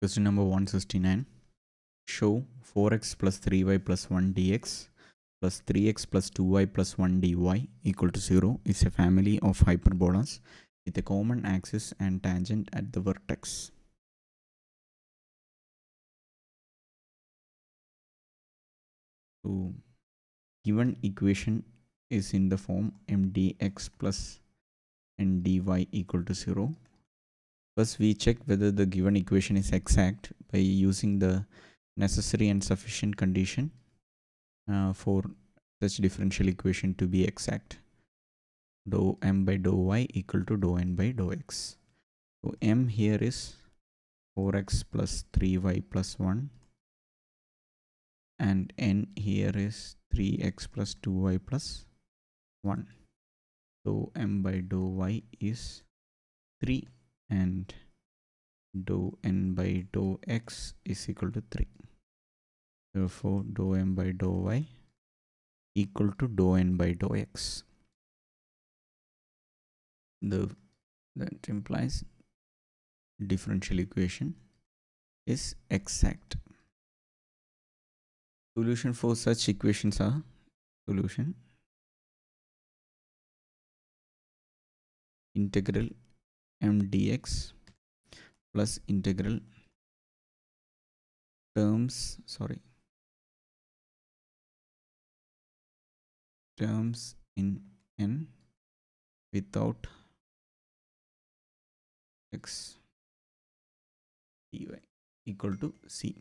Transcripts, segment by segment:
Question number 169. Show 4x plus 3y plus 1 dx plus 3x plus 2y plus 1 dy equal to 0 is a family of hyperbolas with a common axis and tangent at the vertex. So, given equation is in the form mdx plus and dy equal to 0 First, we check whether the given equation is exact by using the necessary and sufficient condition uh, for such differential equation to be exact. Dou m by dou y equal to dou n by dou x. So m here is 4x plus 3y plus 1 and n here is 3x plus 2y plus 1. So m by dou y is 3 and dou n by dou x is equal to 3. Therefore, dou m by dou y equal to dou n by dou x. The that implies differential equation is exact. Solution for such equations are solution integral m dx plus integral terms sorry terms in n without x dy equal to c.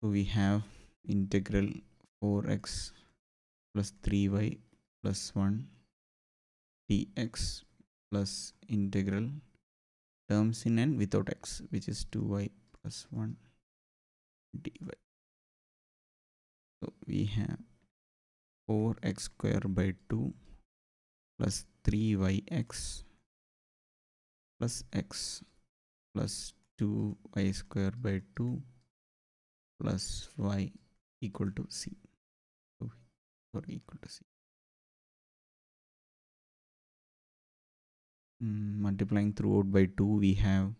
So we have integral 4x plus 3y plus 1 dx plus integral terms in n without x which is 2y plus 1 dy. So we have 4x square by 2 plus 3yx plus x plus 2y square by 2 plus y equal to c. Or equal to c mm, multiplying throughout by 2 we have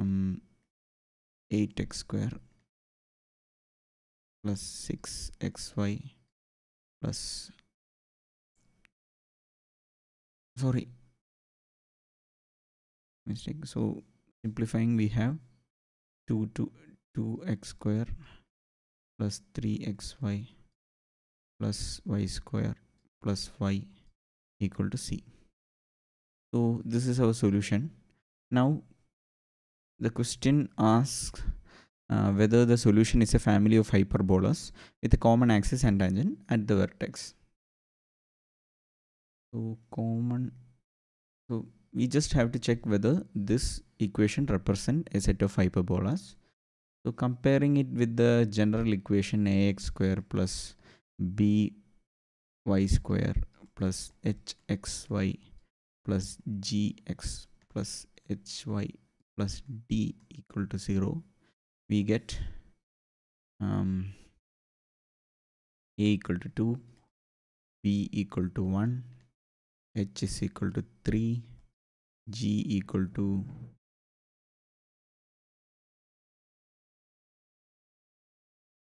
um 8x square plus 6xy plus sorry mistake. So simplifying we have 2 to 2x square plus 3xy plus y square plus y equal to c so this is our solution. Now the question asks uh, whether the solution is a family of hyperbolas with a common axis and tangent at the vertex. So common so we just have to check whether this equation represent a set of hyperbolas so comparing it with the general equation ax square plus by square plus hxy plus gx plus hy plus d equal to 0 we get um, a equal to 2 b equal to 1 h is equal to 3 g equal to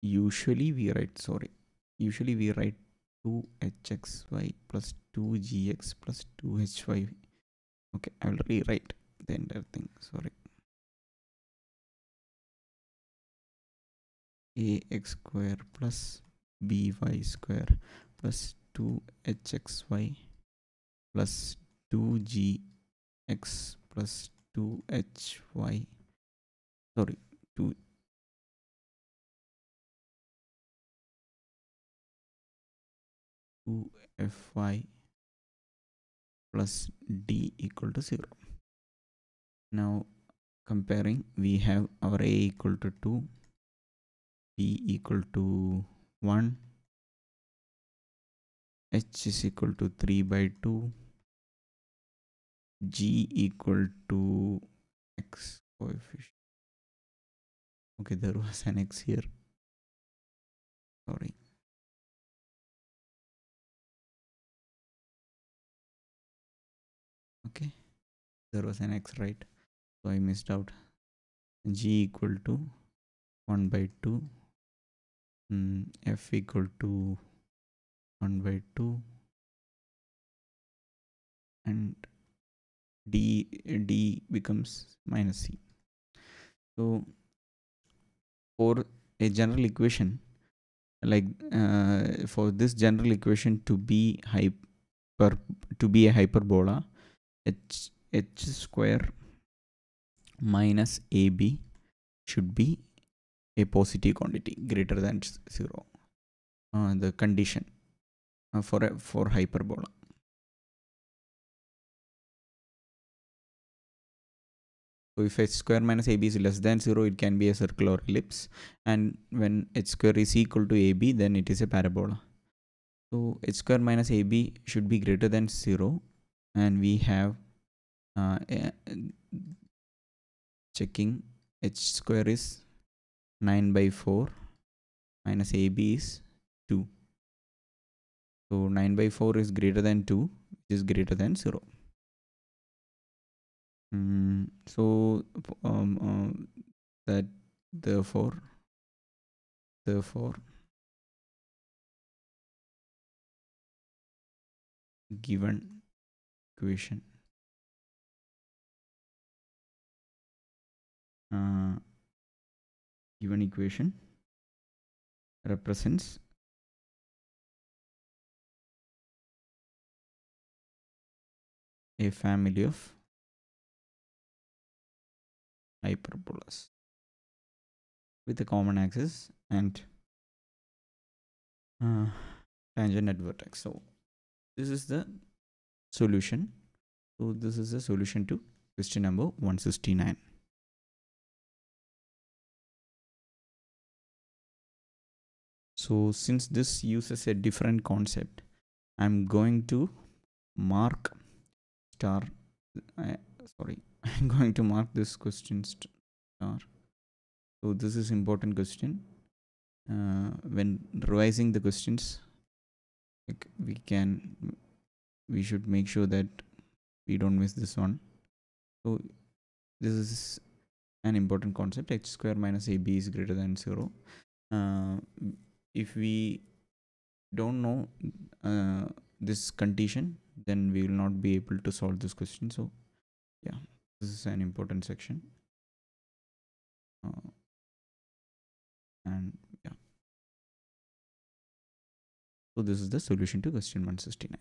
usually we write sorry usually we write 2hxy plus 2gx plus 2hy okay i will rewrite the entire thing sorry. Ax square plus by square plus 2hxy plus 2gx plus 2hy sorry 2 2fy plus d equal to 0 now comparing we have our a equal to 2 b equal to 1 h is equal to 3 by 2 g equal to x coefficient. Okay there was an x here. Sorry there was an x right? So i missed out. G equal to 1 by 2 mm, f equal to 1 by 2 and d d becomes minus c. So for a general equation like uh, for this general equation to be hyper to be a hyperbola h h square minus ab should be a positive quantity greater than 0 uh, the condition uh, for a, for hyperbola So if h square minus ab is less than 0, it can be a circle or ellipse. And when h square is equal to ab, then it is a parabola. So h square minus ab should be greater than 0. And we have uh, checking h square is 9 by 4 minus ab is 2. So 9 by 4 is greater than 2, which is greater than 0. Mm, so um, um, that therefore therefore given equation uh, given equation represents a family of hyperbolas with a common axis and uh, tangent at vertex. So this is the solution. So this is the solution to question number 169. So since this uses a different concept, I'm going to mark star, uh, sorry, I'm going to mark this question star. So this is important question. Uh, when revising the questions, like we can, we should make sure that we don't miss this one. So this is an important concept. H square minus AB is greater than zero. Uh, if we don't know uh, this condition, then we will not be able to solve this question. So yeah this is an important section. Uh, and yeah. So this is the solution to question 169